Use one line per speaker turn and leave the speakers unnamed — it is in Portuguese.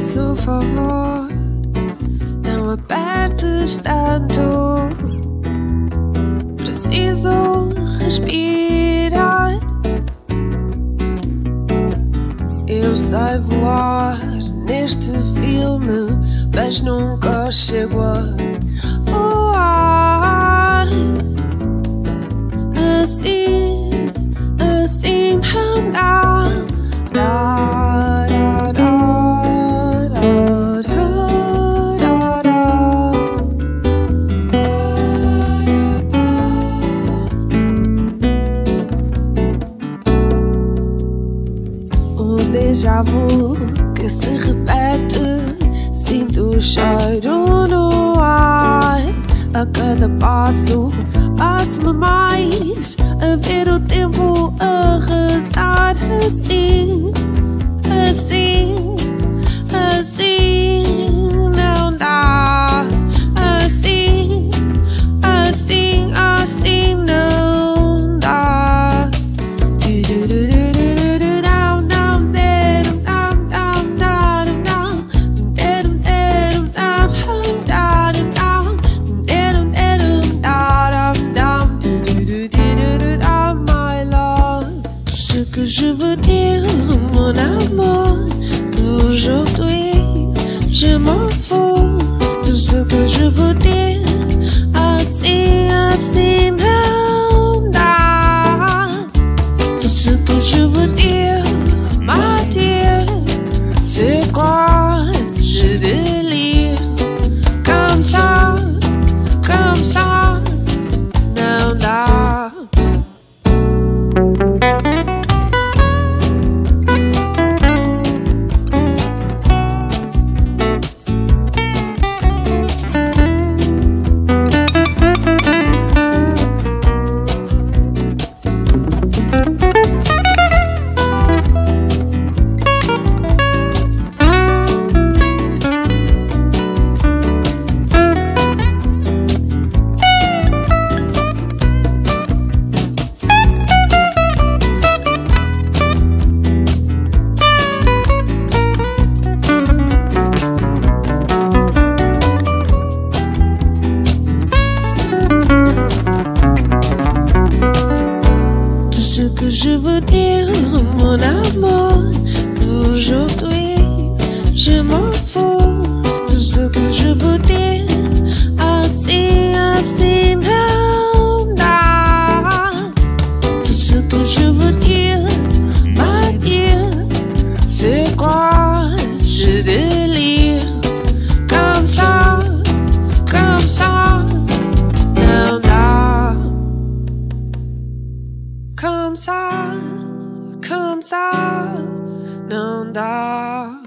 um favor, não apertes tanto. Preciso respirar. Eu sei voar neste filme, mas nunca chego a déjà vu que se repete. Sinto o cheiro no ar. A cada passo, passo-me mais. A ver o tempo a rezar. Assim, que je veux dire, mon amour, qu'aujourd'hui je m'en fous de ce que je veux dire. Assim, veux dire, mon amour, qu'aujourd'hui je m'en fous. Comme ça, comme ça, não dá.